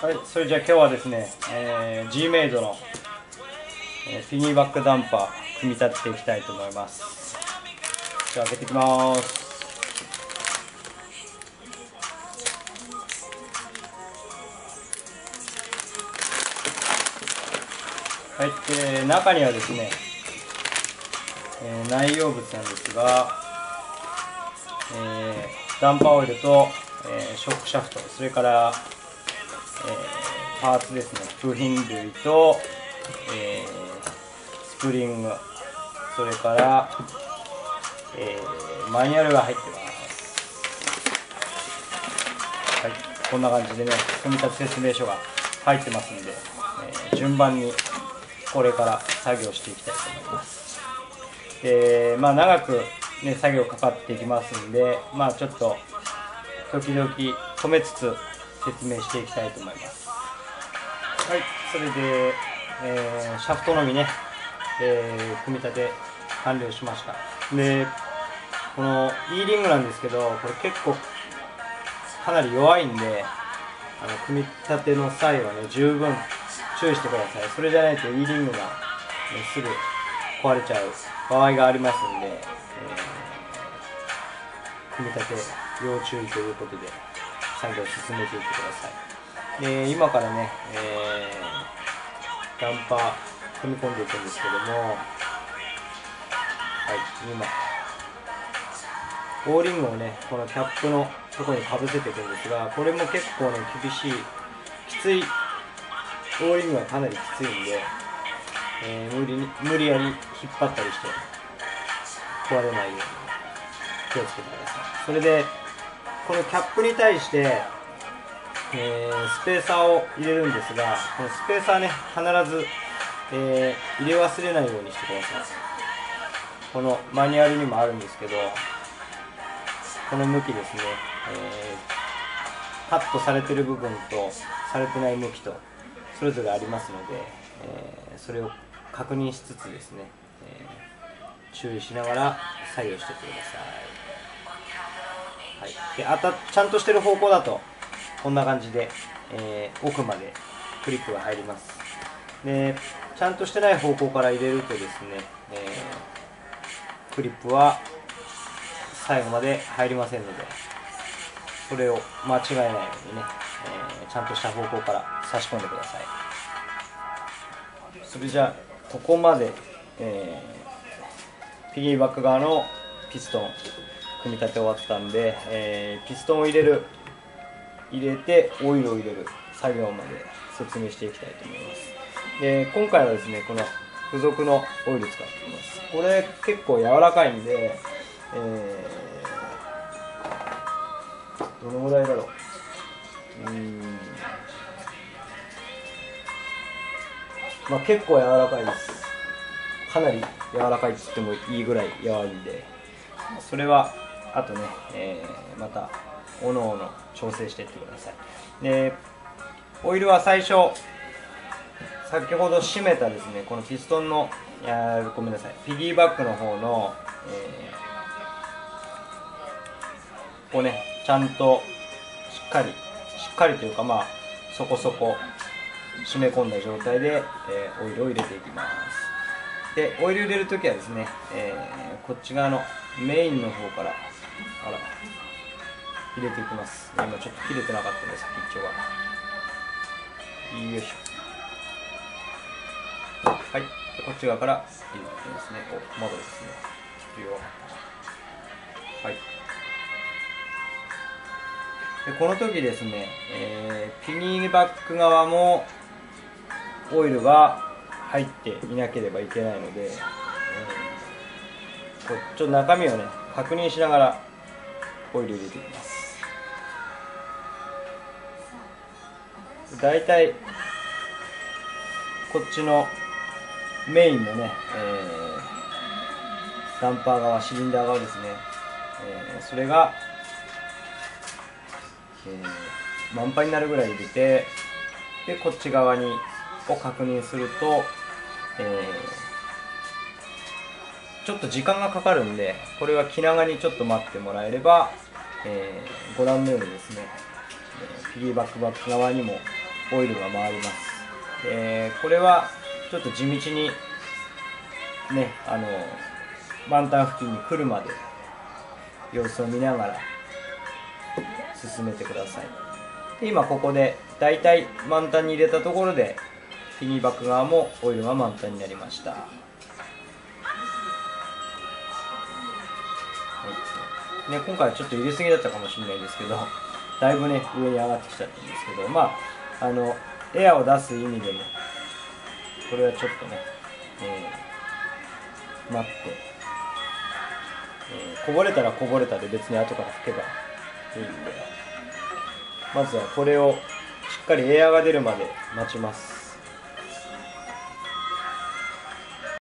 はい、それじゃあ今日はですね、えー、G メイドの、えー、フィニーバックダンパー組み立てていきたいと思います。じゃあ開けていきます。はい、えー、中にはですね、えー、内容物なんですが、えー、ダンパーオイルと、えー、ショックシャフトそれからえー、パーツですね。部品類と、えー、スプリング。それから、えー、マニュアルが入ってます。はい。こんな感じでね組み立て説明書が入ってますんで、えー、順番にこれから作業していきたいと思います。でまあ長くね作業かかっていきますんでまあちょっと時々止めつつ説明していきたいと思います。はいそれで、えー、シャフトのみね、えー、組み立て完了しました。でこの E リングなんですけどこれ結構かなり弱いんであの組み立ての際はね十分注意してください。それじゃないと E リングが、ね、すぐ壊れちゃう場合がありますんで、えー、組み立て要注意ということで。作業を進めていってください。で今からね、えー、ダンパー組み込んでいくんですけどもはい今。オーリングをねこのキャップのところにかぶせていくんですがこれも結構ね厳しいきついオーリングはかなりきついんで、えー、無理に無理やり引っ張ったりして壊れないように気をつけてください。それでこのキャップに対して、えー、スペーサーを入れるんですがこのスペーサーね必ず、えー、入れ忘れないようにしてください。このマニュアルにもあるんですけどこの向きですね、えー、カットされてる部分とされてない向きとそれぞれありますので、えそれを確認しつつですね、え注意しながら作業してください。はい、であたちゃんとしてる方向だとこんな感じで、えー、奥までクリップが入ります。でちゃんとしてない方向から入れるとですね、えー、クリップは最後まで入りませんのでそれを間違えないようにね、えー、ちゃんとした方向から差し込んでください。それじゃあここまで、えー、ピギーバック側のピストン組み立て終わったんで、えー、ピストンを入れる入れてオイルを入れる作業まで説明していきたいと思います。で今回はですねこの付属のオイル使っています。これ結構柔らかいんで、えー、どのぐらいだろう。うん。まあ結構柔らかいです。かなり柔らかいって言ってもいいぐらい柔らいんで。それはあとね、えー、またおのおの調整していってください。でオイルは最初先ほど締めたですねこのピストンのやごめんなさいピギーバックの方の、えー、こうねちゃんとしっかりしっかりというかまあそこそこ締め込んだ状態で、えー、オイルを入れていきます。でオイル入れるときはですね、えー、こっち側のメインの方からあら。入れていきます。今ちょっと切れてなかったので先っちょが。よいしょ。はい。こっち側から入れていきますね。お窓ですね。ちょっとよはい。でこの時ですね、えー、ピニーバック側もオイルが入っていなければいけないので、えー、こうちょっと中身をね確認しながらオイル入れていきます。大体こっちのメインのね、えー、ダンパー側シリンダー側ですね、えー、それが、えー、満杯になるぐらい入れてでこっち側にを確認すると、えーちょっと時間がかかるんでこれは気長にちょっと待ってもらえれば、えー、ご覧のようにですね、えー、ピギーバックバック側にもオイルが回ります、えーこれはちょっと地道にねあの満タン付近に来るまで様子を見ながら進めてください。で今ここでだいたい満タンに入れたところでフィニーバック側もオイルが満タンになりました、ね、今回ちょっと入れすぎだったかもしれないですけどだいぶね上に上がってきちゃったんですけどまああのエアを出す意味でもこれはちょっとね、えー待って、えーこぼれたらこぼれたで別に後から拭けばいいんでまずはこれをしっかりエアが出るまで待ちます。